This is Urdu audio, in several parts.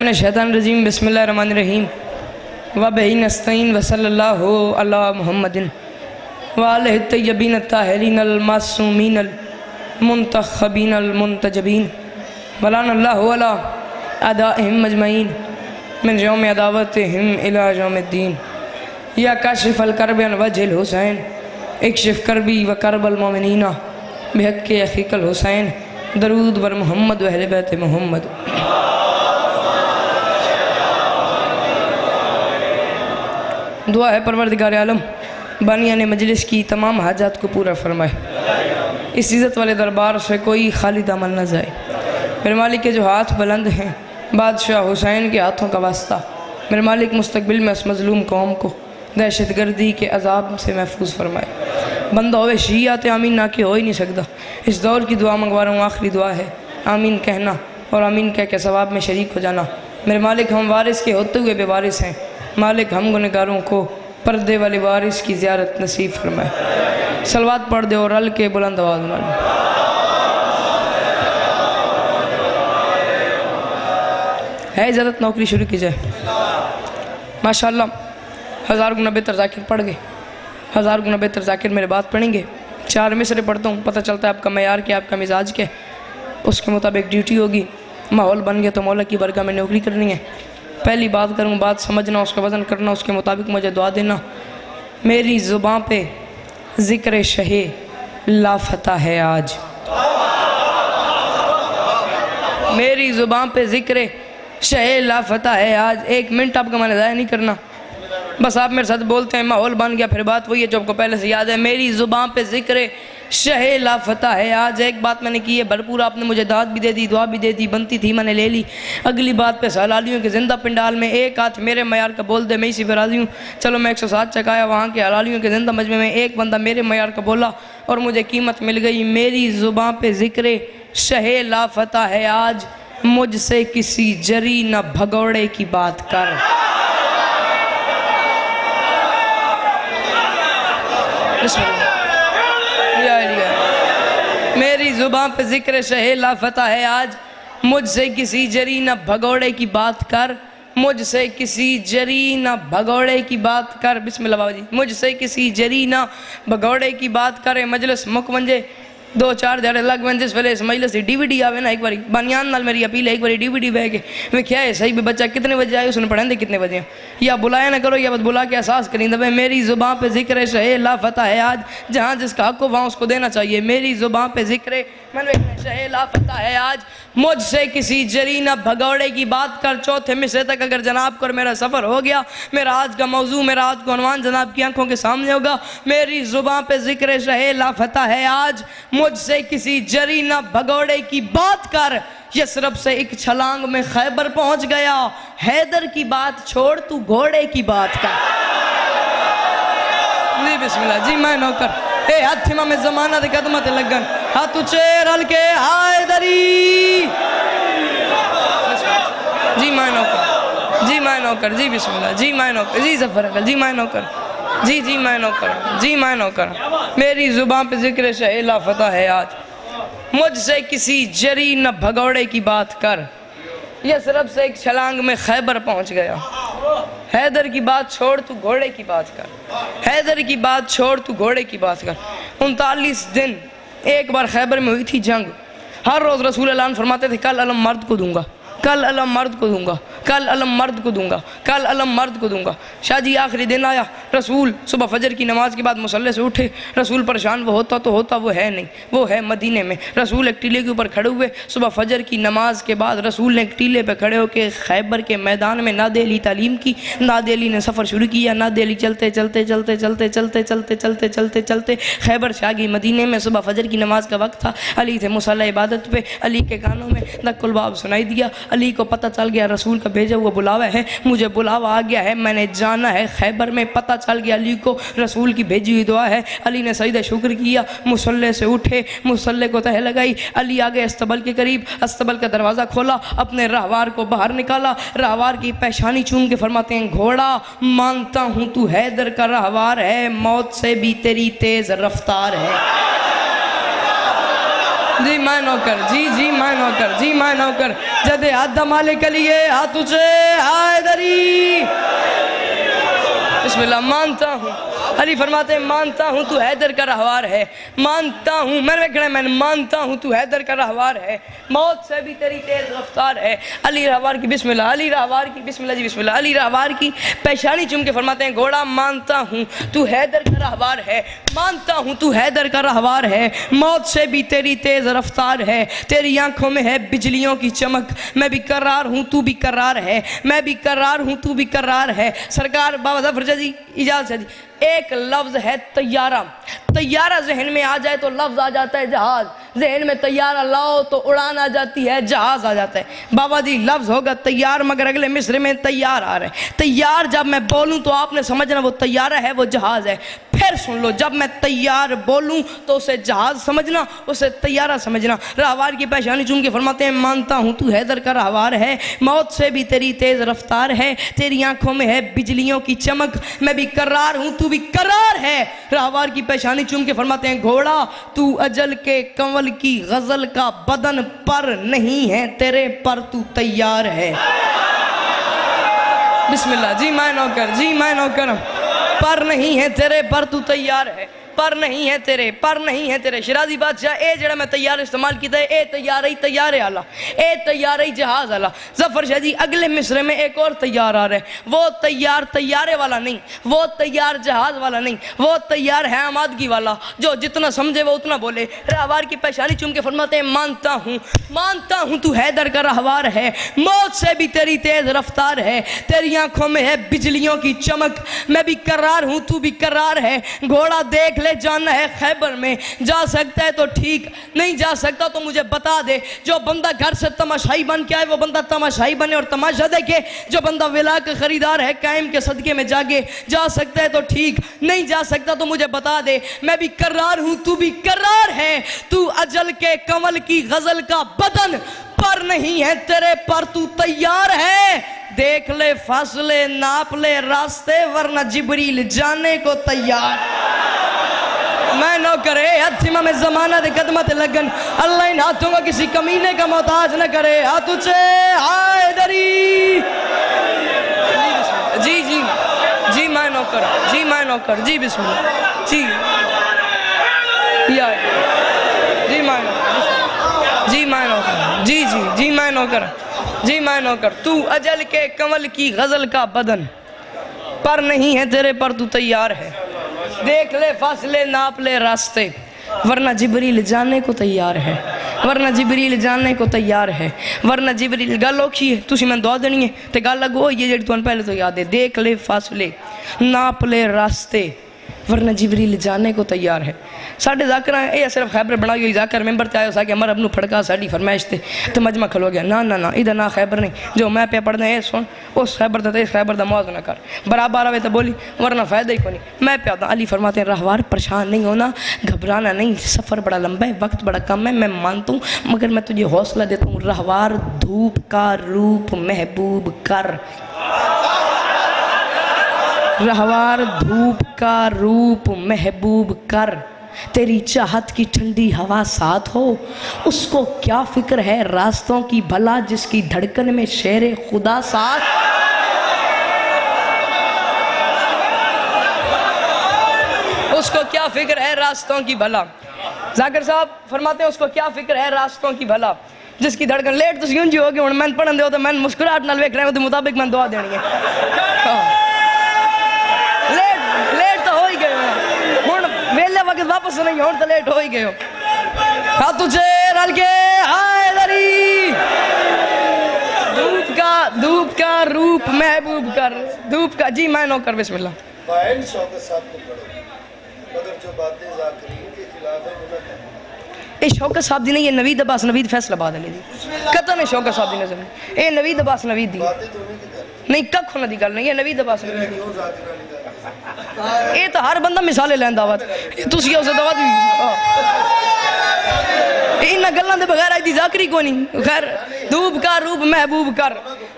من الشیطان الرجیم، بسم اللہ الرحمن الرحیم۔ وبہی نستعین وصلی اللہ علی محمد۔ وآلہ الطیبین الطاہرین المعصومین المنتخبین المنتجبین۔ ولان اللہ علی ادائہم مجمعین من یوم عداوتہم الى یوم الدین۔ یا کاشف الکرب عن وجہ الحسین۔ اکشف کربی و کرب المومنین۔ بحق اخیق الحسین۔ درود بر محمد و اہل بیت محمد۔ دعا ہے پروردگار عالم بانیان مجلس کی، تمام حاجات کو پورا فرمائے۔ اس عزت والے دربار سے کوئی خالی دامن نہ جائے۔ میرے مالک کے جو ہاتھ بلند ہیں، بادشاہ حسین کے ہاتھوں کا واسطہ۔ میرے مالک مستقبل میں اس مظلوم قوم کو دہشت گردی کے عذاب سے محفوظ فرمائے۔ بندہ ہوئے شیعات آمین نہ کہ ہو ہی نہیں سکتا۔ اس دور کی دعا منگوا رہا ہوں، آخری دعا ہے۔ آمین کہنا اور آمین کہہ کے ثواب میں شریک ہو جانا۔ میرے مالک، ہم وارث کے ہوتے ہوئے بے وارث ہیں۔ مالک ہم گنگاروں کو پردے والے وارث کی زیارت نصیب فرمائے۔ سلوات پڑھ دے اور رل کے بلند آواز مال ہے اجازت نوکری شروع کی جائے۔ ماشاءاللہ، ہزار گنہ بہتر ذاکر پڑھ گئے۔ ہزار گنہ بہتر ذاکر میرے بات پڑھیں گے۔ چار مصرے پڑھتا ہوں، پتہ چلتا ہے آپ کا معیار کیا، آپ کا مزاج کیا۔ اس کے مطابق ڈیوٹی ہوگی، ماحول بن گیا تو مولا کی برگاہ میں نوکری کرنی ہے۔ پہلی بات کروں، بات سمجھنا، اس کا وزن کرنا، اس کے مطابق مجھے دعا دینا۔ میری زبان پہ ذکر شہ لافتہ ہے آج۔ میری زبان پہ ذکر شہ لافتہ ہے آج۔ ایک منٹ آپ کا میں نے ضائع نہیں کرنا۔ بس آپ میرے ساتھ بولتے ہیں، ماحول بن گیا، پھر بات وہی ہے جو آپ کو پہلے سے یاد ہے۔ میری زبان پہ ذکر شہ لافتہ ہے۔ آج ایک بات میں نے کی ہے، بھرپور آپ نے مجھے داد بھی دے دی، دعا بھی دے دی، بنتی تھی، میں نے لے لی۔ اگلی بات پہ حلالیوں کے زندہ پنڈال میں ایک ہاتھ میرے معیار کا بول دے، میں اسی پہ راضی ہوں۔ چلو میں ایک سو سات چکایا وہاں کے حلالیوں کے زندہ مجمع میں ایک بندہ میرے معیار کا بولا اور مجھے قیمت مل گئی۔ میری زبان پہ ذکر شہ لافتہ ہے۔ آج مجھ سے کسی جری نہ بھگوڑے کی بات کر۔ بسم اللہ۔ زباں زبان پہ ذکر شہ لافتہ ہے آج۔ مجھ سے کسی جری نہ بھگوڑے کی بات کر۔ مجھ سے کسی جری نہ بھگوڑے کی بات کر۔ بسم اللہ بابا جی۔ مجھ سے کسی جری نہ بھگوڑے کی بات کرے مجلس مکمنجے دو چار دیڑے لگ میں جس ویلے اس مجلس ڈی وی ڈی آوے نا ایک باری بانیان نال میری اپیل ہے، ایک باری ڈی وی ڈی بہ کے میں کیا ہے، صحیح بھی بچہ کتنے بجے آئے، اس نے پڑھیں دے کتنے بجے ہیں؟ یا بلایا نہ کرو، یا بس بلا کے احساس کریں دبے میری زبان پہ ذکر ہے شہ لا فتح ہے آج، جہاں جس کا حق ہو وہاں اس کو دینا چاہیے، میری زبان پہ ذکر ہے شہ لا فتح ہے آج مجھ سے کسی جری نہ بھگوڑے کی بات کر، چوتھے مصرے تک اگر جناب کر میرا سفر ہو گیا، میرا آج کا موضوع، میرا آج کو عنوان جناب کی آنکھوں کے سامنے ہوگا۔ میری زبان پہ ذکر شہ لا فتح ہے آج۔ مجھ سے کسی جری نہ بھگوڑے کی بات کر۔ یسرب سے ایک چھلانگ میں خیبر پہنچ گیا۔ حیدر کی بات چھوڑ، تو گھوڑے کی بات کر۔ جی بسم اللہ۔ جی میں نوکر۔ اے ہاتھ میں زمانہ دے قدمت لگن۔ ہاتھ چیر ہلکے حیدری جی میں نوکر جی میں نوکر جی بسم اللہ جی میں نوکر جی زفر اکل جی میں نوکر جی جی میں نوکر جی میں نوکر۔ میری زبان پہ ذکر شہ فتح ہے آج۔ مجھ سے کسی جری نہ بھگوڑے کی بات کر۔ یہ صرف سے ایک چھلانگ میں خیبر پہنچ گیا۔ حیدر کی بات چھوڑ تو گھوڑے کی بات کر۔ حیدر کی بات چھوڑ تو گھوڑے کی بات کر۔ انتالیس دن ایک بار خیبر میں ہوئی تھی جنگ۔ ہر روز رسول اللہ فرماتے تھے، کل علم مرد کو دوں گا، کل علم مرد کو دوں گا۔ کل علم مرد کو دوں گا، کل علم مرد کو دوں گا۔ شاہ جی آخری دن آیا۔ رسول صبح فجر کی نماز کے بعد مسلح سے اٹھے۔ رسول پریشان، وہ ہوتا تو ہوتا، وہ ہے نہیں۔ وہ ہے مدینے میں۔ رسول ایک ٹیلے کے اوپر کھڑے ہوئے۔ صبح فجر کی نماز کے بعد رسول نے ایک ٹیلے پہ کھڑے ہو کے خیبر کے میدان میں نادیلی تعلیم کی نادیلی نے سفر شروع کیا نادیلی چلتے چلتے چلتے چلتے چلتے چلتے چلتے چلتے چلتے۔ خیبر سے آگئی جی، مدینے میں صبح فجر کی نماز کا وقت تھا۔ علی تھے مسلح عبادت پہ، علی کے کانوں میں دک الباب سنائی دیا۔ علی کو پتہ چل گیا، رسول کا بھیجا ہوا بلاوا ہے، مجھے بلاوا آ گیا ہے، میں نے جانا ہے، خیبر میں پتہ چل گیا علی کو، رسول کی بھیجی ہوئی دعا ہے۔ علی نے سجدہ شکر کیا مسلح سے اٹھے مسلح کو تہ لگائی۔ علی آگے استبل کے قریب، استبل کا دروازہ کھولا، اپنے راہوار کو باہر نکالا۔ راہوار کی پیشانی چون کے فرماتے ہیں، گھوڑا، مانتا ہوں تو حیدر کا راہوار ہے، موت سے بھی تیری تیز رفتار ہے۔ جی میں نوکر جی جی میں نوکر جی میں نوکر۔ جد دھمالے کے لیے ہاتھ اچھے حیدری بسم اللہ، مانتا ہوں۔ علی فرماتے ہیں، مانتا ہوں تو حیدر کا رہوار ہے۔ مانتا ہوں، میں نے کہنا میں مانتا ہوں تو حیدر کا رہوار ہے۔ موت سے بھی تیری تیز رفتار ہے۔ علی رہوار کی بسم اللہ، علی رہوار کی بسم اللہ جی بسم اللہ۔ علی رہوار کی پیشانی چم کے فرماتے ہیں، گھوڑا، مانتا ہوں تو حیدر کا رہوار ہے۔ مانتا ہوں تو حیدر کا رہوار ہے۔ موت سے بھی تیری تیز رفتار ہے۔ تیری آنکھوں میں ہے بجلیوں کی چمک۔ میں بھی قرار ہوں تو بھی قرار ہے۔ میں بھی قرار ہوں تو بھی قرار ہے۔ سرکار، بابا ظفر جی اجازت ہے جی ایک لفظ ہے طیارہ طیارہ ذہن میں آ جائے تو لفظ آ جاتا ہے جہاز۔ ذہن میں طیارہ لاؤ تو اڑان آ جاتی ہے، جہاز آ جاتا ہے۔ بابا جی لفظ ہوگا تیار، مگر اگلے مصر میں تیار آ رہے ہیں۔ تیار جب میں بولوں تو آپ نے سمجھنا وہ تیارہ ہے، وہ جہاز ہے۔ پھر سن لو، جب میں تیار بولوں تو اسے جہاز سمجھنا، اسے تیارہ سمجھنا۔ رہوار کی پیشانی چون کے فرماتے ہیں، مانتا ہوں تو حیدر کا رہوار ہے۔ موت سے بھی تیری تیز رفتار ہے، تیری آنکھوں میں ہے بجلیوں کی چمک۔ میں بھی قرار ہوں، تو بھی قرار ہے۔ رہوار کی پیشانی چون کے فرماتے ہیں، گھوڑا، تو اجل کے کنول کی غزل کا بدن پر نہیں ہے، تیرے پر تو تیار ہے۔ بسم اللہ جی میں نوکر جی میں نوکر پر نہیں ہے، تیرے پر تو تیار ہے۔ پر نہیں ہے تیرے، پر نہیں ہے تیرے۔ شرازی بادشاہ، اے جڑا میں تیار استعمال کیتا ہے، اے تیاری تیار آلہ، اے تیاری جہاز آلہ۔ ظفر شاہ جی اگلے مصرے میں ایک اور تیار آ رہے وہ تیار تیارے والا نہیں، وہ تیار جہاز والا نہیں، وہ تیار ہے آمادگی والا۔ جو جتنا سمجھے وہ اتنا بولے۔ رہوار کی پیشانی چون کے فرماتے ہیں، مانتا ہوں مانتا ہوں تو حیدر کا رہوار ہے۔ موت سے بھی تیری تیز رفتار ہے، تیری آنکھوں میں ہے بجلیوں کی چمک۔ میں بھی قرار ہوں، تو بھی قرار ہے۔ گھوڑا دیکھ لے جانا ہے خیبر میں، جا سکتا ہے تو ٹھیک، نہیں جا سکتا تو مجھے بتا دے۔ جو بندہ گھر سے تماشائی بن کے آئے، وہ بندہ تماشائی بنے اور تماشا دیکھے۔ جو بندہ ولا کا خریدار ہے، قائم کے صدقے میں جاگے۔ جا سکتا ہے تو ٹھیک، نہیں جا سکتا تو مجھے بتا دے۔ میں بھی قرار ہوں، تو بھی قرار ہے۔ تو اجل کے کمل کی غزل کا بدن پر نہیں ہے، تیرے پر تو تیار ہے۔ دیکھ لے فاصلے ناپ لے، راستے ورنہ جبریل جانے کو تیار۔ میں نو کرے ہتھیمہ میں زمانہ دے قدمت لگن۔ اللہ ان ہاتھوں کا کسی کمینے کا محتاج نہ کرے۔ ہاتھ اچھے آئے دری۔ جی جی جی میں نوکر جی میں نوکر جی بسم اللہ۔ جی۔ یا۔ جی میں جی میں نوکر جی جی جی میں نوکر جی میں نوکر تو اجل کے کمل کی غزل کا بدن۔ پر نہیں ہے تیرے پر، تو تیار ہے۔ دیکھ لے فاصلے، ناپ لے راستے۔ ورنہ جبریل جانے کو تیار ہے۔ ورنہ جبریل جانے کو تیار ہے۔ ورنہ جبریل گل اوکھی ہے، تسی میں دعا دینی ہے۔ تے گل لگو یہ جڑی تون پہلے تو یاد ہے۔ دیکھ لے فاصلے، ناپ لے راستے۔ ورنہ جبریل جانے کو تیار ہے۔ ساڑھے ذاکر ہیں اے صرف خیبر بنا ہوئی ذاکر ممبر تے آئے سا کہ ابنو پھڑکا ساڑھی فرمائش تے تو مجمع کھلو گیا۔ نا نا نا ادھا نا خیبر نہیں۔ جو میں پہ پڑھنے اے سن، اس خیبر تے اس خیبر دا موازنہ کر۔ برابر آوے تو بولی، ورنہ فائدہ ہی کو نہیں۔ میں پہ آتا علی فرماتے ہیں، رہوار پریشان نہیں ہونا، گھبرانا نہیں۔ سفر بڑا لمبا ہے، وقت بڑا کم ہے، میں مانتا ہوں، مگر میں تجھے حوصلہ دیتا ہوں۔ رہوار دھوپ کا روپ محبوب کر۔ رہوار دھوپ کا روپ محبوب کر، تیری چاہت کی ٹھنڈی ہوا ساتھ ہو۔ اس کو کیا فکر ہے راستوں کی بھلا جس کی دھڑکن میں شیر خدا ساتھ؟ اس کو کیا فکر ہے راستوں کی بھلا؟ ذاکر صاحب فرماتے ہیں اس کو کیا فکر ہے راستوں کی بھلا؟ جس کی دھڑکن لیٹ تو سیون جی ہوگی، ہوں میں پڑھن دے ہو تو میں مسکراہٹ نال ویکھ رہے ہوں، تو مطابق میں دعا دینی ہے۔ ہاں۔ وقت واپس نہیں ہوں تو لیٹ ہو ہی گئے ہو۔ ہاں تجھے رل کے آئے دری۔ دھوپ کا دھوپ کا روپ محبوب کر۔ دھوپ کا جی میں نو کر بسم اللہ۔ بائن شوکت صاحب کو پڑھو۔ مگر جو باتیں ذاکرین کے خلاف ہیں انہیں کہنا اے شوکت صاحب دی نہیں یہ نوید عباس نوید فیصلہ باد علی دی قطن ہے شوکت صاحب دی نظر میں؟ اے نوید عباس نوید دی کر نہیں کک ہونا دی گل نہیں یہ نوید عباس نوید دی کیوں اے تو ہر بندہ مثالیں لین دعوت۔ تسی اسے دعوت بھی انہا گلان دے بغیر آئی دی ذاکری کو نہیں خیر، دوب کا روپ محبوب کر۔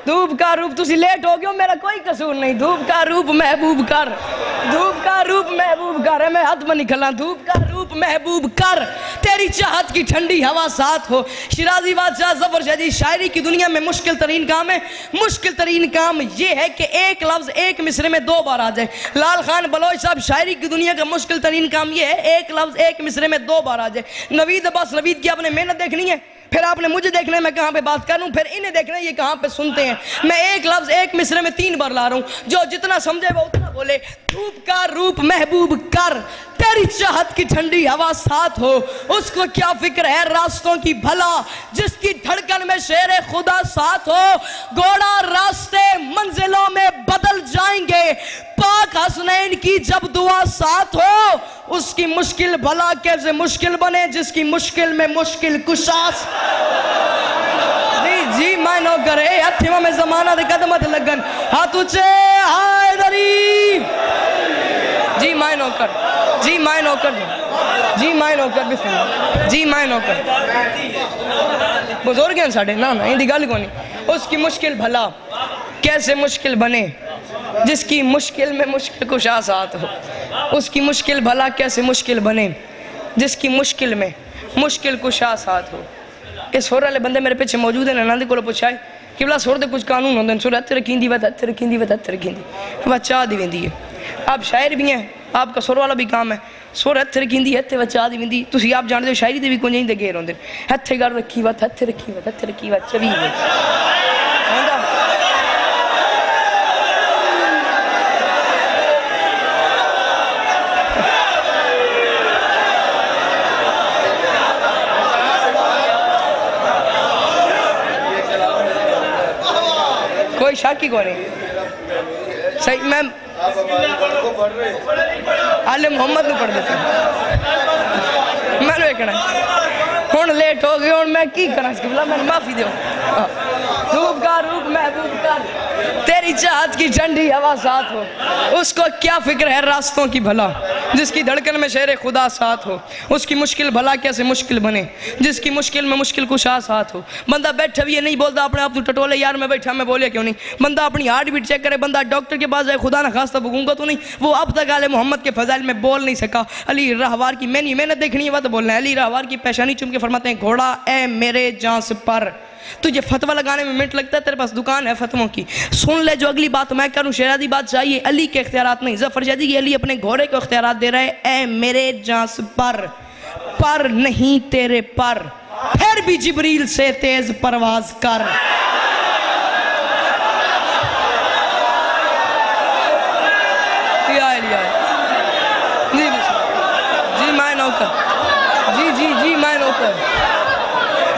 دھوپ کا روپ تسی لیٹ ہو گئے میرا کوئی قصور نہیں۔ دھوپ کا روپ محبوب کر۔ دھوپ کا روپ محبوب کر۔ میں حد میں نکھلا دھوپ کا روپ محبوب کر۔ تیری چاہت کی ٹھنڈی ہوا ساتھ ہو۔ شیرازی بادشاہ زفر شہدی شاعری کی دنیا میں مشکل ترین کام ہے۔ مشکل ترین کام یہ ہے کہ ایک لفظ ایک مصرے میں دو بار آ جائے۔ لال خان بلوچ صاحب، شاعری کی دنیا کا مشکل ترین کام یہ ہے۔ ایک لفظ ایک مصرے میں دو بار آ جائے۔ نوید، عباس نوید کی آپ نے محنت دیکھنی ہے۔ پھر آپ نے مجھے دیکھنا ہے، میں کہاں پہ بات کروں پھر انہیں دیکھنا ہے، یہ کہاں پہ سنتے ہیں۔ میں ایک لفظ ایک مصرے میں تین بار لا رہا ہوں، جو جتنا سمجھے وہ اتنا بولے۔ دھوپ کا روپ محبوب کر، تیری چاہت کی ٹھنڈی ہوا ساتھ ہو۔ اس کو کیا فکر ہے راستوں کی بھلا، جس کی دھڑکن میں شیر خدا ساتھ ہو۔ گوڑا راستے منزلوں میں بدل جائیں گے۔ پاک حسنین کی جب دعا ساتھ ہو اس کی مشکل بھلا کیسے مشکل بنے جس کی مشکل میں مشکل کشاس؟ جی میں نو کرے اے ہاتھی میں زمانہ دے قدمت لگن۔ ہاتھ اچھے ہائے دری۔ جی میں نو کر۔ جی میں نو کر۔ جی میں نو کر۔ بسم اللہ۔ جی میں نو کر۔ بزرگین ہیں ساڑھے نا نا اندھی گل کو اس کی مشکل بھلا کیسے مشکل بنے؟ جس کی مشکل میں مشکل کشا ساتھ ہو، اس کی مشکل بھلا کیسے مشکل بنے؟ جس کی مشکل میں مشکل کشا ساتھ ہو۔ کہ سور والے بندے میرے پیچھے موجود ہیں؟ ناندی کو پوچھائے کہ بلا سور دے کچھ قانون ہوندے ہیں؟ سور ہتھ رکھیندی وت ہتھ رکھیندی دی ہتھ رکھیندی بچا دی ویندی ہے۔ آپ شاعر بھی ہیں، آپ کا سور والا بھی کام ہے۔ سور ہتھ رکھیندی ہتھ بچا دی ویندی۔ سی آپ جانتے دے شاعری دے بھی کوئی نہیں دے گیر ہوندے۔ ہتھ گل رکھی وت ہتھ رکھی وت ہتھ رکھی وت چوی کی گوری صحیح، میم۔ آلے محمد نو پڑھ دیتے ہیں۔ میں نے ایک ہوں لیٹ ہو گئی میں کی کرا اس کی بلا میں معافی دیو محروب محبوب کر۔ تیری چاہت کی جنڈی ہوا ساتھ ہو۔ اس کو کیا فکر ہے راستوں کی بھلا؟ جس کی دھڑکن میں شہر خدا ساتھ ہو۔ اس کی مشکل بھلا کیسے مشکل بنے؟ جس کی مشکل میں مشکل کشا ساتھ ہو۔ بندہ بیٹھا بھی یہ نہیں بولتا، اپنے آپ تو ٹٹولے یار میں بیٹھا، میں بولیا کیوں نہیں؟ بندہ اپنی ہارٹ بیٹ چیک کرے، بندہ ڈاکٹر کے پاس جائے، خدا نہ خاصتہ بگوں گا تو نہیں۔ وہ اب تک آل محمد کے فضائل میں بول نہیں سکا۔ علی رہوار کی میں نہیں، میں نے دیکھنی ہے، وہ تو بولنا ہے۔ علی رہوار کی پیشانی چمکے فرماتے ہیں، گھوڑا اے میرے جانس پر۔ تجھے فتوہ لگانے میں منٹ لگتا ہے، تیرے پاس دکان ہے فتووں کی۔ سن لے جو اگلی بات میں کروں شہرادی بات چاہیے علی کے اختیارات نہیں زفر شادی کی علی اپنے گھوڑے کے اختیارات دے رہے اے میرے جانس پر پر نہیں تیرے پر، پھر بھی جبریل سے تیز پرواز کر۔ جی،, جی میں نوکر۔ جی جی جی میں نوکر۔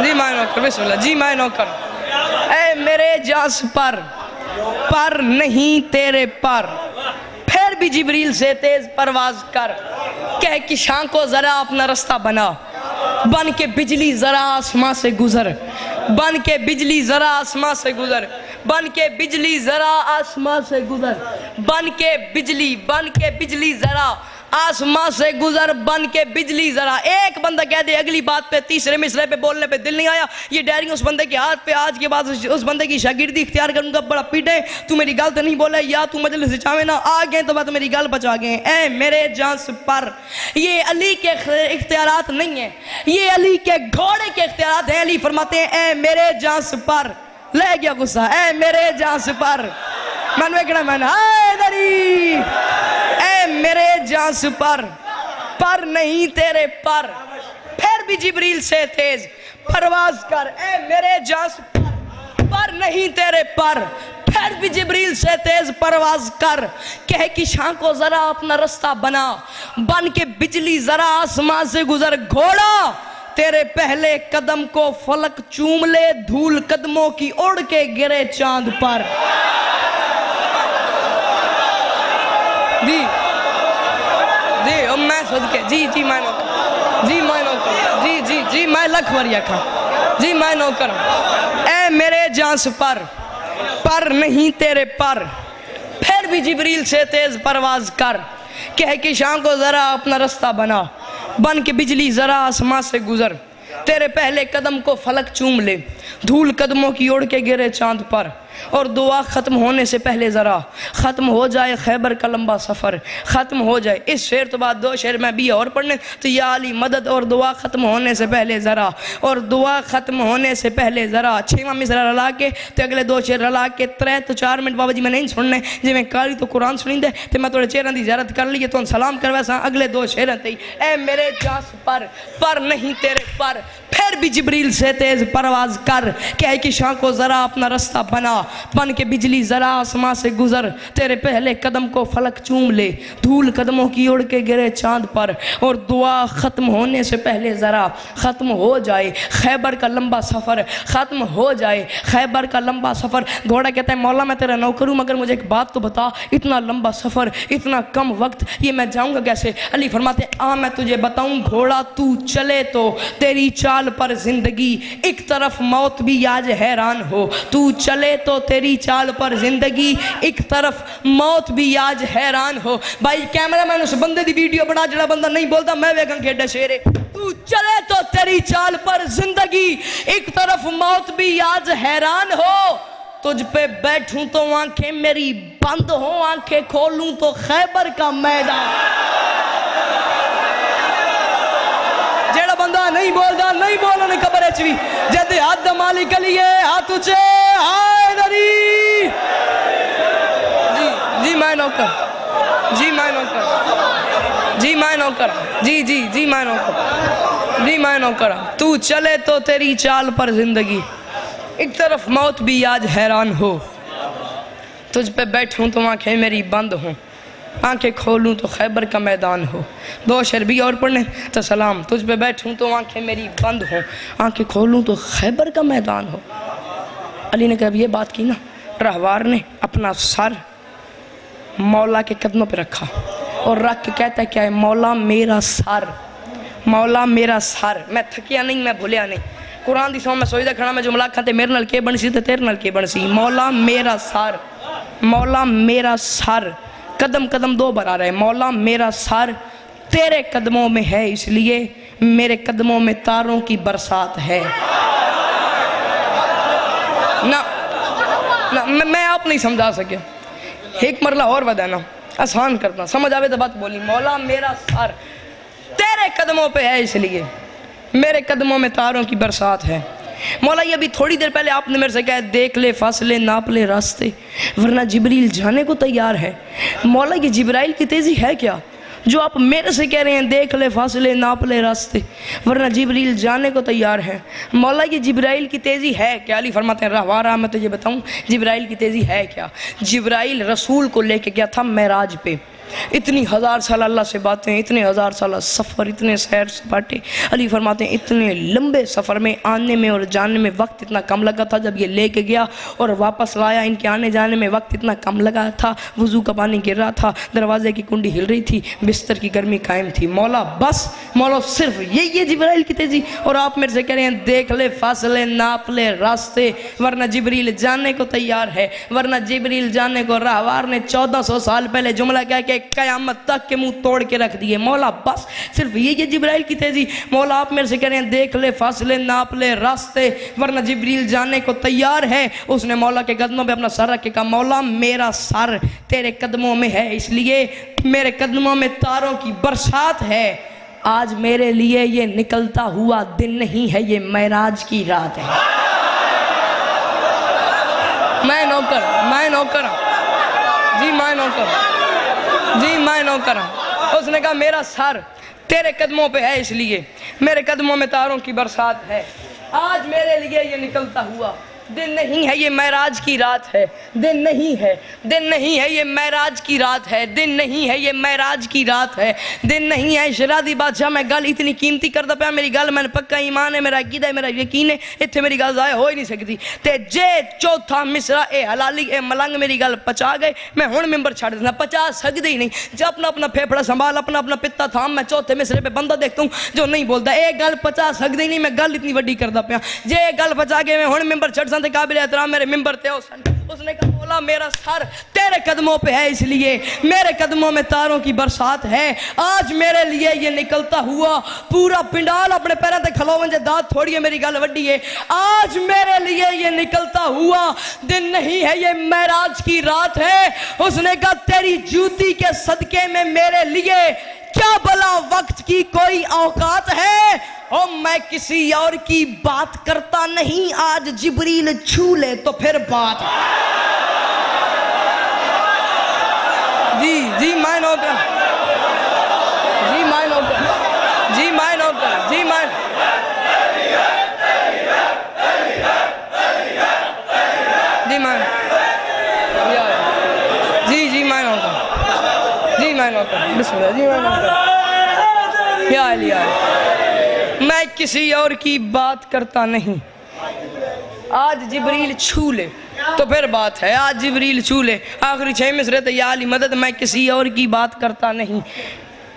جی مائے نوکر بسم اللہ جی مائے نوکر اے میرے جاس پر پر نہیں تیرے پر پھر بھی جبریل سے تیز پرواز کر کہہ کہ شان کو ذرا اپنا رستہ بنا بن کے بجلی ذرا آسمان سے گزر بن کے بجلی ذرا آسمان سے گزر بن کے بجلی ذرا آسمان سے گزر بن کے بجلی بن کے بجلی ذرا آسمان سے گزر، بن کے بجلی ذرا۔ ایک بندہ کہہ دے، اگلی بات پہ، تیسرے مصرے پہ بولنے پہ دل نہیں آیا۔ یہ ڈیرنگ اس بندے کے ہاتھ پہ، آج کے بعد اس بندے کی شاگردی اختیار کروں گا۔ بڑا پیٹے، تو میری گل تو نہیں بولے، یا تو مجلس سے چاہے نہ آگے تو بات میری گل بچا گئے۔ اے میرے جانس پر، یہ علی کے اختیارات نہیں ہیں۔ یہ علی کے گھوڑے کے اختیارات ہیں۔ علی فرماتے ہیں، اے میرے جانس پر۔ لے گیا غصہ۔ اے میرے جانس پر۔ من ویکڑا من ہائے دری اے میرے جانس پر پر نہیں تیرے پر۔ پھر بھی جبریل سے تیز پرواز کر، اے میرے جانس پر پر نہیں تیرے پر۔ پھر بھی جبریل سے تیز پرواز کر، کہہ کہ شان کو ذرا اپنا رستہ بنا، بن کے بجلی ذرا آسمان سے گزر۔ گھوڑا، تیرے پہلے قدم کو فلک چوم لے، دھول قدموں کی اڑ کے گرے چاند پر۔ دی میں سود کے جی جی میں نوکر۔ جی میں نوکر۔ جی جی جی میں لکھ وریا کھا جی میں نوکر اے میرے جانس پر پر نہیں تیرے پر۔ پھر بھی جبریل سے تیز پرواز کر۔ کہہ کہ شام کو ذرا اپنا رستہ بنا۔ بن کے بجلی ذرا آسمان سے گزر۔ تیرے پہلے قدم کو فلک چوم لے۔ دھول قدموں کی اڑ کے گرے چاند پر۔ اور دعا ختم ہونے سے پہلے ذرا ختم ہو جائے خیبر کا لمبا سفر، ختم ہو جائے۔ اس شعر تو بعد دو شعر میں بھی اور پڑھنے، تو یا علی مدد اور دعا ختم ہونے سے پہلے ذرا، اور دعا ختم ہونے سے پہلے ذرا۔ چھواں مصرہ رلا کے تو اگلے دو شعر رلا کے ترہ تو چار منٹ بابا جی میں نہیں سننے جی میں کاری تو قرآن سنی دے تو میں توڑے چہروں دی زیارت کر لیے، تو ان سلام کروا سا اگلے دو شعر تے، اے میرے جاس پر پر نہیں تیرے پر پھر بھی جبریل سے تیز پرواز کر کہ اے کی شاہ کو ذرا اپنا رستہ بنا، بن کے بجلی ذرا آسمان سے گزر۔ تیرے پہلے قدم کو فلک چوم لے، دھول قدموں کی اڑ کے گرے چاند پر۔ اور دعا ختم ہونے سے پہلے ذرا ختم ہو جائے۔ خیبر کا لمبا سفر ختم ہو جائے۔ خیبر کا لمبا سفر، گھوڑا کہتا ہے، مولا میں تیرا نوکر ہوں، مگر مجھے ایک بات تو بتا، اتنا لمبا سفر، اتنا کم وقت، یہ میں جاؤں گا کیسے؟ علی فرماتے ہیں، آ، میں تجھے بتاؤں، گھوڑا تو چلے تو، تیری چال پر پر زندگی، ایک طرف موت بھی آج حیران ہو۔ تو چلے تو تیری چال پر زندگی، ایک طرف موت بھی آج حیران ہو۔ بھائی، کیمرہ میں اس بندے دی ویڈیو بنا جڑا بندہ نہیں بولتا، میں ویگن کھیڑا شیرے۔ تو چلے تو تیری چال پر زندگی، ایک طرف موت بھی آج حیران ہو۔ تجھ پہ بیٹھوں تو آنکھیں میری بند ہوں، آنکھیں کھولوں تو خیبر کا میدان۔ بندہ نہیں بولدا نہیں بولنا نہیں قبر اچ بھی جد حد مالک لیے ہاتھ اچے ہائے دری جی جی میں نوکر۔ جی میں نوکر۔ جی میں نوکر۔ جی جی جی میں نوکر۔ جی میں نوکر۔ تو چلے تو تیری چال پر زندگی۔ ایک طرف موت بھی آج حیران ہو۔ تجھ پہ بیٹھوں تو آنکھیں میری بند ہوں۔ آنکھیں کھولوں تو خیبر کا میدان ہو۔ دو شعر بھی اور پڑھنے تو سلام۔ تجھ پہ بیٹھوں تو آنکھیں میری بند ہوں۔ آنکھیں کھولوں تو خیبر کا میدان ہو۔ علی نے کہا، اب یہ بات کی نا۔ رہوار نے اپنا سر مولا کے قدموں پہ رکھا اور رکھ کے کہتا ہے کیا ہے مولا میرا سر۔ مولا میرا سر۔ میں تھکیا نہیں، میں بھولیا نہیں۔ قرآن دی سو میں سوچتا کھڑا، میں جملہ کھاتے، میرے نال کے بن سی تے تیرے نال کے بن سی مولا میرا سر۔ مولا میرا سر۔ قدم قدم دو بار آ رہے ہیں۔ مولا میرا سر تیرے قدموں میں ہے، اس لیے میرے قدموں میں تاروں کی برسات ہے۔ نہ میں- میں آپ نہیں سمجھا سکے۔ ایک مرلہ اور بدانا آسان کرنا سمجھ آوے تو بات بولی۔ مولا میرا سر تیرے قدموں پہ ہے، اس لیے میرے قدموں میں تاروں کی برسات ہے۔ مولا یہ ابھی تھوڑی دیر پہلے آپ نے میرے سے کہا دیکھ لے، فاصلے، ناپ لے، راستے، ورنہ جبریل جانے کو تیار ہے۔ مولا یہ جبرائیل کی تیزی ہے کیا؟ جو آپ میرے سے کہہ رہے ہیں، دیکھ لے، فاصلے، ناپ لے، راستے، ورنہ جبریل جانے کو تیار ہے۔ مولا یہ جبرائیل کی تیزی ہے کیا؟ علی فرماتے ہیں رہوارہ میں تجھے بتاؤں، جبرائیل کی تیزی ہے کیا؟ جبرائیل رسول کو لے کے گیا تھا معراج پہ۔ اتنی ہزار سال اللہ سے باتیں، اتنے ہزار سال سفر، اتنے سیر سپاٹے۔ علی فرماتے ہیں، اتنے لمبے سفر میں آنے میں اور جانے میں وقت اتنا کم لگا تھا جب یہ لے کے گیا اور واپس لایا۔ ان کے آنے جانے میں وقت اتنا کم لگا تھا، وضو کا پانی گر رہا تھا، دروازے کی کنڈی ہل رہی تھی، بستر کی گرمی قائم تھی۔ مولا، بس مولا، صرف یہی ہے جبرائیل کی تیزی۔ اور آپ میرے سے کہہ رہے ہیں، دیکھ لے فاصلے، ناپ لے راستے، ورنہ جبریل جانے کو تیار ہے۔ ورنہ جبریل جانے کو راہوار نے چودہ سو سال پہلے جملہ کہہ کے قیامت تک کے منہ توڑ کے رکھ دیے۔ مولا، بس صرف یہ ہے جبرائیل کی تیزی۔ مولا، آپ میرے سے کہہ رہے ہیں، دیکھ لے، فاصلے، ناپ لے، راستے، ورنہ جبریل جانے کو تیار ہے۔ اس نے مولا کے قدموں پہ اپنا سر رکھ کے کہا، مولا، میرا سر تیرے قدموں میں ہے، اس لیے میرے قدموں میں تاروں کی برسات ہے۔ آج میرے لیے یہ نکلتا ہوا دن نہیں ہے، یہ معراج کی رات ہے۔ میں نوکر میں نوکر جی میں نوکر کیوں کروں۔ اس نے کہا، میرا سر تیرے قدموں پہ ہے، اس لیے میرے قدموں میں تاروں کی برسات ہے۔ آج میرے لیے یہ نکلتا ہوا۔ دن نہیں ہے یہ معراج کی رات ہے۔ دن نہیں ہے۔ دن نہیں ہے یہ معراج کی رات ہے۔ دن نہیں ہے یہ معراج کی رات ہے۔ دن نہیں ہے شرادی بادشاہ، میں گل اتنی قیمتی کردا پیا، میری گل میں پکا ایمان ہے، میرا عقیدہ ہے، میرا یقین ہے۔ اتنے میری گل ضائع ہو ہی نہیں سکتی۔ تے جے چوتھا مصرا اے حلالی، اے ملنگ، میری گل پچا گئے میں ہن ممبر چھڑ دینا، پچا سکدے ہی نہیں۔ جب اپنا اپنا پھیپڑا سنبھال، اپنا اپنا پتا تھام، میں چوتھے مصرے پہ بندہ دیکھتا ہوں جو نہیں بولتا۔ اے گل پچا سکدے ہی نہیں، میں گل اتنی وڈی کردا پیا۔ جے گل پچا کے میں ہن ممبر چھڑ حسن تے قابل احترام میرے ممبر تے حسن اس نے کہا مولا میرا سر تیرے قدموں پہ ہے اس لیے، میرے قدموں میں تاروں کی برسات ہے۔ آج میرے لیے یہ نکلتا ہوا پورا پنڈال اپنے پیروں تے کھلو ونجے داد تھوڑی ہے، میری گل وڈی ہے۔ آج میرے لیے یہ نکلتا ہوا دن نہیں ہے، یہ معراج کی رات ہے۔ اس نے کہا، تیری جوتی کے صدقے میں میرے لیے کیا بلا وقت کی کوئی اوقات ہے؟ او میں کسی اور کی بات کرتا نہیں، آج جبریل چھو لے تو پھر بات۔ جی جی میں نوکر جی میں نوکر جی میں نوکر جی میں جی میں جی جی میں نوکر جی میں نوکر بسم اللہ جی میں نوکر یا علی یا علی۔ میں کسی اور کی بات کرتا نہیں۔ آج جبریل چھو لے۔ تو پھر بات ہے، آج جبریل چھو لے۔ آخری چھ مصرے تو یا علی مدد، میں کسی اور کی بات کرتا نہیں۔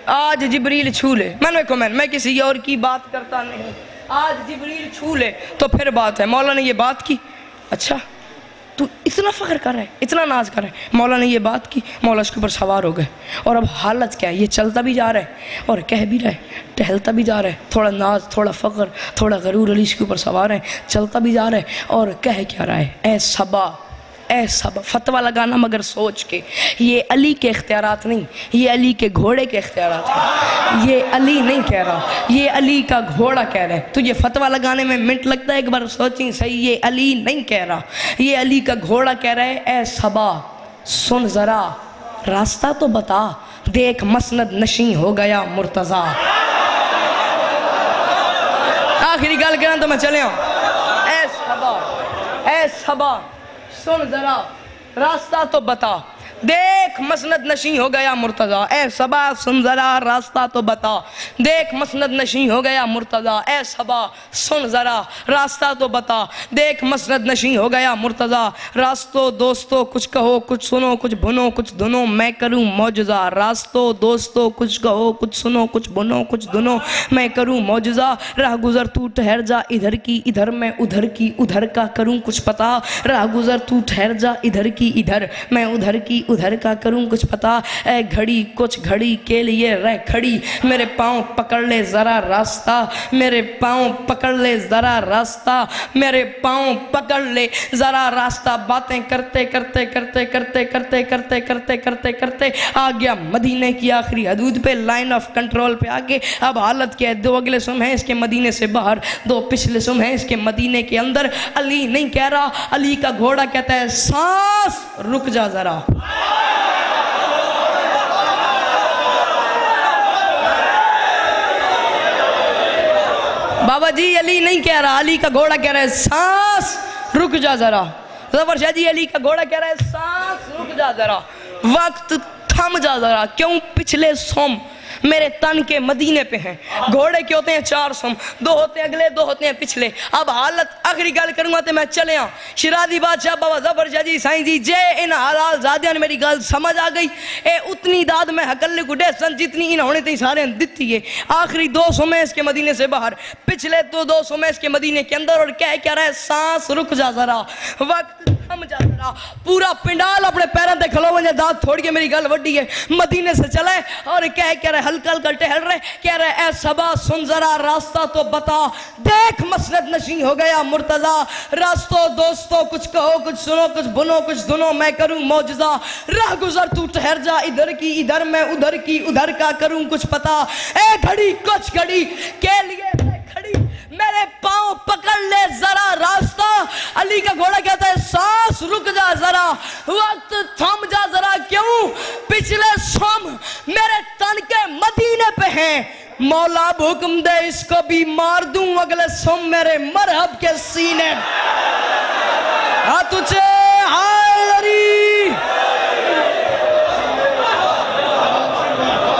آج جبریل چھو لے۔ میں نے کمنٹ میں کسی اور کی بات کرتا نہیں۔ آج جبریل چھو لے۔ تو پھر بات ہے مولا نے یہ بات کی۔ اچھا۔ تو اتنا فخر کر رہا ہے اتنا ناز کر رہا ہے مولا نے یہ بات کی، مولا اس کے اوپر سوار ہو گئے۔ اور اب حالت کیا ہے؟ یہ چلتا بھی جا رہا ہے اور کہہ بھی رہا ہے ٹہلتا بھی جا رہا ہے۔ تھوڑا ناز، تھوڑا فخر، تھوڑا غرور علی اس کے اوپر سوار ہے چلتا بھی جا رہا ہے۔ اور کہہ کیا رہا ہے؟ اے صبا اے صبا فتوہ لگانا مگر سوچ کے، یہ علی کے اختیارات نہیں، یہ علی کے گھوڑے کے اختیارات ہیں۔ یہ علی نہیں کہہ رہا، یہ علی کا گھوڑا کہہ رہا ہے۔ تجھے فتوہ لگانے میں منٹ لگتا ہے، ایک بار سوچیں، صحیح، یہ علی نہیں کہہ رہا۔ یہ علی کا گھوڑا کہہ رہا ہے، اے صبا، سن ذرا، راستہ تو بتا، دیکھ مسند نشیں ہو گیا مرتضی۔ آخری گل کرنا تو میں چلے ہوں اے صبا اے صبا۔ سن ذرا راستہ تو بتا۔ دیکھ مسند نشیں ہو گیا مرتضی۔ اے صبا سن ذرا راستہ تو بتا۔ دیکھ مسند نشیں ہو گیا مرتضی۔ اے صبا سن ذرا راستہ تو بتا۔ دیکھ مسند نشیں ہو گیا مرتضی۔ راستو دوستو، کچھ کہو، کچھ سنو، کچھ بھنو کچھ دھنو میں کروں معجزہ۔ راستو دوستو، کچھ کہو، کچھ سنو، کچھ بھنو کچھ دھنو میں کروں معجزہ۔ راہ گزر تو ٹھہر جا ادھر کی ادھر۔ میں ادھر کی ادھر کا کروں کچھ پتا۔ راہ گزر تو ٹھہر جا ادھر کی ادھر۔ میں ادھر کی ادھر کا کروں؟ کچھ پتا؟ اے گھڑی، کچھ گھڑی کے لیے رہ کھڑی۔ میرے پاؤں پکڑ لے ذرا راستہ۔ میرے پاؤں پکڑ لے ذرا راستہ۔ میرے پاؤں پکڑ لے ذرا راستہ۔ باتیں کرتے کرتے کرتے کرتے کرتے کرتے کرتے کرتے کرتے۔ آ گیا مدینے کی آخری حدود پہ لائن آف کنٹرول پہ آگے۔ اب حالت کیا ہے؟ دو اگلے سم ہیں اس کے مدینے سے باہر، دو پچھلے سم ہیں اس کے مدینے کے اندر۔ علی نہیں کہہ رہا، علی کا گھوڑا کہتا ہے، سانس رک جا ذرا۔ بابا جی علی نہیں کہہ رہا، علی کا گھوڑا کہہ رہا ہے، سانس، رک جا ذرا۔ ظفر شاہ جی علی کا گھوڑا کہہ رہا ہے، سانس، رک جا ذرا۔ وقت تھم جا ذرا، کیوں پچھلے سوم؟ میرے تن کے مدینے پہ ہیں۔ گھوڑے کے ہوتے ہیں چار سم، دو ہوتے ہیں اگلے، دو ہوتے ہیں پچھلے۔ اب حالت آخری گل کروں گا تو میں چلے آؤں۔ شرادی بادشاہ بابا ظفر شاہ جی سائیں جی جے ان حلال زادیاں نے میری گل سمجھ آ گئی۔ اے اتنی داد میں حکل گڈے سن جتنی ان ہونے تھی سارے دتی ہے۔ آخری دو سمیں اس کے مدینے سے باہر، پچھلے تو دو سمیں اس کے مدینے کے اندر۔ اور کہہ کیا رہے سانس رک جا ذرا، وقت تھم جا ذرا۔ پورا پنڈال اپنے پیروں تے کھلو ونجے داد تھوڑی ہے، میری گل وڈی ہے۔ مدینے سے چلے اور کہہ کیا رہے ہلکا ہلکا ٹہل رہے کہہ رہے اے سبا سن ذرا راستہ تو بتا۔ دیکھ مسند نشین ہو گیا مرتضی۔ راستو دوستو کچھ کہو، کچھ سنو، کچھ بنو، کچھ دنو، میں کروں معجزہ۔ راہ گزر تو ٹھہر جا، ادھر کی، ادھر میں، ادھر کی، ادھر کا کروں کچھ پتا۔ اے گھڑی، کچھ گھڑی، کے لیے میرے پاؤں پکڑ لے ذرا راستہ۔ علی کا گھوڑا کہتا ہے، سانس رک جا ذرا، وقت تھم جا ذرا، کیوں؟ پچھلے سوم میرے تن کے مدینے پہ ہیں۔ مولا اب حکم دے، اس کو بھی مار دوں۔ اگلے سوم میرے مرحب کے سینے۔ ہاں تجھے ہاں